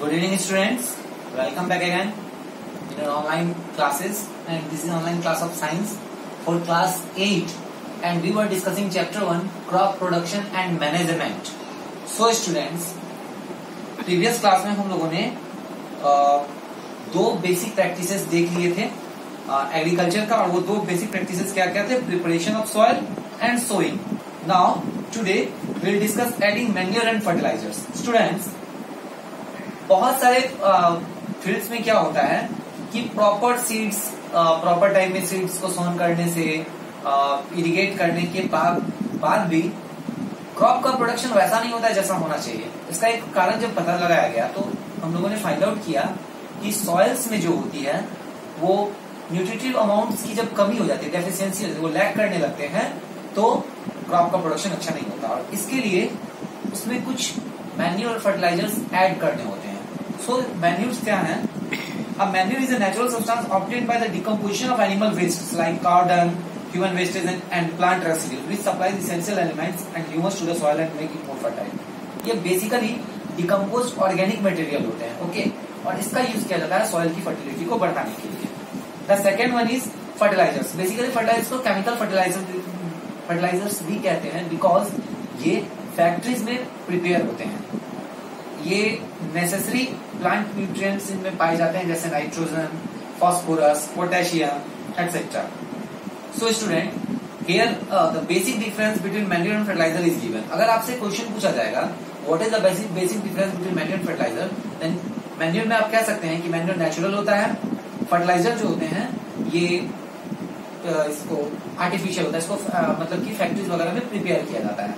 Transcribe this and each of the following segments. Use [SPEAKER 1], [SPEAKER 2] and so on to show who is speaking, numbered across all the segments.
[SPEAKER 1] Good evening students welcome back again online classes and this is online class of science for class eight and we were discussing chapter one crop production and management so students previous class में हम लोगों ने दो basic practice देख लिए थे agriculture का, और वो दो बेसिक प्रैक्टिस क्या क्या थे? Preparation of soil and sowing now today will discuss adding manure and fertilisers students बहुत सारे फील्ड्स में क्या होता है कि प्रॉपर सीड्स प्रॉपर टाइम में सीड्स को सोन करने से इरिगेट करने के बाद बाद भी क्रॉप का प्रोडक्शन वैसा नहीं होता है जैसा होना चाहिए। इसका एक कारण जब पता लगाया गया तो हम लोगों ने फाइंड आउट किया कि सॉइल्स में जो होती है, वो न्यूट्रिटिव अमाउंट्स की जब कमी हो जाती है है वो लैक करने लगते हैं तो क्रॉप का प्रोडक्शन अच्छा नहीं होता। और इसके लिए उसमें कुछ मैन्यूअल फर्टिलाइजर्स ऐड करने होते हैं। सो मैन्यूर्स क्या है? अब manure is a natural substance obtain by the decomposition of animal waste like garden wastage and, and plant residues which supplies essential elements and humus to the soil and make it more fertile. ये basically decompose organic material होते हैं okay? और इसका use किया जाता है soil की fertility को बढ़ाने के लिए। The second one is fertilisers basically fertilisers को केमिकल फर्टिलाइज़र फर्टिलाइजर्स भी कहते हैं बिकॉज़ ये फैक्ट्रीज में प्रिपेयर होते हैं। ये नेसेसरी प्लांट न्यूट्रिएंट्स इनमें पाए जाते हैं, जैसे nitrogen phosphorus potassium etcetera so student here the basic difference between manure and fertiliser is given अगर आपसे क्वेश्चन पूछा जाएगा what is the basic basic difference between manure and fertiliser then manure में आप कह सकते हैं कि मैन्यूर नेचुरल होता है फर्टिलाइज़र जो होते हैं, ये इसको आर्टिफिशियल होता है, इसको मतलब कि फैक्ट्रीज वगैरह में प्रिपेयर किया जाता है।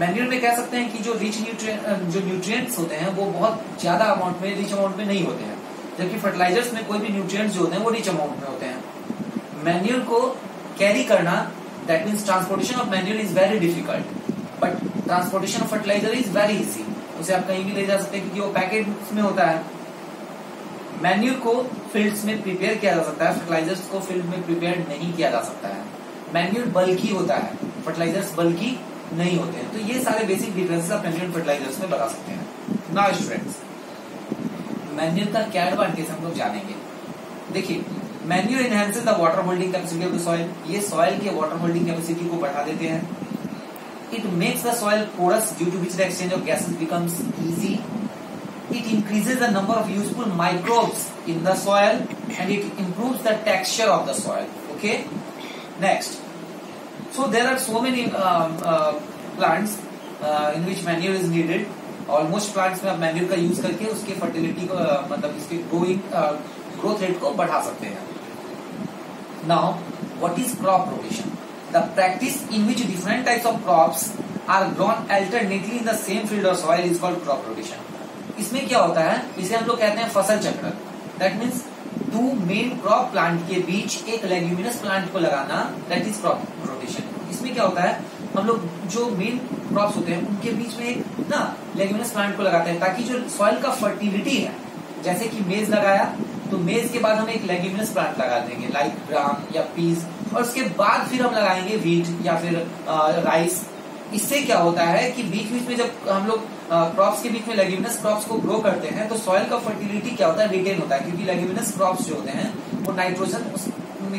[SPEAKER 1] मैन्यूर में कह सकते हैं कि जो रिच न्यूट्रिएंट जो न्यूट्रिएंट्स होते हैं, वो बहुत ज़्यादा अमाउंट में रिच अमाउंट में नहीं होते हैं। जबकि फर्टिलाइजर्स में कोई भी न्यूट्रिएंट्स जो होते हैं, वो रिच अमाउंट में होते हैं। मैन्यूर को कैरी करना that means transportation of manure is very difficult but transportation of fertiliser is very easy उसे आप कहीं भी ले जा सकते हैं, क्योंकि वो पैकेट में होता है। मैन्यूर को फील्ड्स में प्रिपेयर किया जा सकता है फर्टिलाइजर्स को फ़ील्ड में प्रिपेयर नहीं किया जा सकता है। मैन्यूर बल्कि होता है फर्टिलाइजर्स बल्कि नहीं होते हैं। तो ये सारे बेसिक डिफरेंसेस आप मैन्यूर फर्टिलाइजर्स में बता सकते हैं। ना स्टूडेंट्स मैन्यूर का क्या एडवांटेज हम लोग जानेंगे। देखिए manure enhances the water holding capacity of the soil ये सॉइल के वाटर होल्डिंग कैपेसिटी को बढ़ा देते हैं। It makes the soil porous due to which the exchange of gases becomes easy it increases the number of useful microbes in the soil and it improves the texture of the soil. Okay? Next. So there are so many uh, uh, plants uh, in which manure is needed. Almost plants में आप manure का use करके उसके fertility को मतलब इसके growing growth rate को बढ़ा सकते हैं। Now what is crop rotation the practice in which different types of crops are grown alternately in the same field of soil is called crop rotation इसमें क्या होता है? इसे हम लोग कहते हैं फ़सल चक्र। That means two main crop plant के बीच एक लेग्यूमिनस प्लांट को लगाना दैट इज़ क्रॉप रोटेशन इसमें क्या होता है? हम लोग जो मेन क्रॉप्स होते हैं उनके बीच में एक ना लेग्यूमिनस प्लांट को लगाते हैं ताकि जो सॉइल का फर्टिलिटी है जैसे कि मेज लगाया तो मेज के बाद हम एक लेग्यूमिनस प्लांट लगा देंगे लाइक ग्राम या पीस और उसके बाद फिर हम लगाएँगे वीट या फिर आ, राइस इससे क्या होता है कि बीच बीच में जब हम लोग क्रॉप्स के बीच में लेग्यूमिनस क्रॉप्स को ग्रो करते हैं तो सॉइल का फर्टिलिटी क्या होता है? रिटेन होता है, क्योंकि लेग्यूमिनस क्रॉप्स जो होते हैं, वो नाइट्रोजन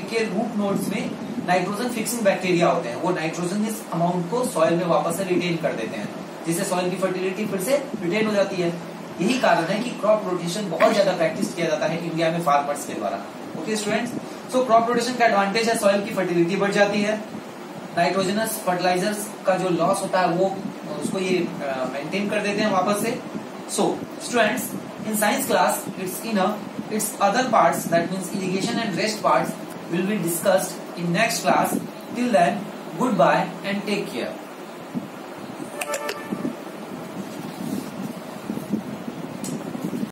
[SPEAKER 1] के रूट नोड्स में नाइट्रोजन फिक्सिंग बैक्टीरिया होते हैं। वो नाइट्रोजन इस अमाउंट को सॉइल में वापस से रिटेन कर देते हैं, जिससे सॉइल की फर्टिलिटी फिर से रिटेन हो जाती है। यही कारण है कि क्रॉप रोटेशन बहुत ज़्यादा प्रैक्टिस किया जाता है इंडिया में फार्मर्स के द्वारा। Okay students so crop rotation का एडवांटेज है सॉइल की फर्टिलिटी बढ़ जाती है। नाइट्रोजनस फर्टिलाइजर्स का जो लॉस होता है, वो उसको ये मेंटेन कर देते हैं वापस से। So students in science class it's in it's other parts that means irrigation and rest parts will be discussed in next class till then good bye and take care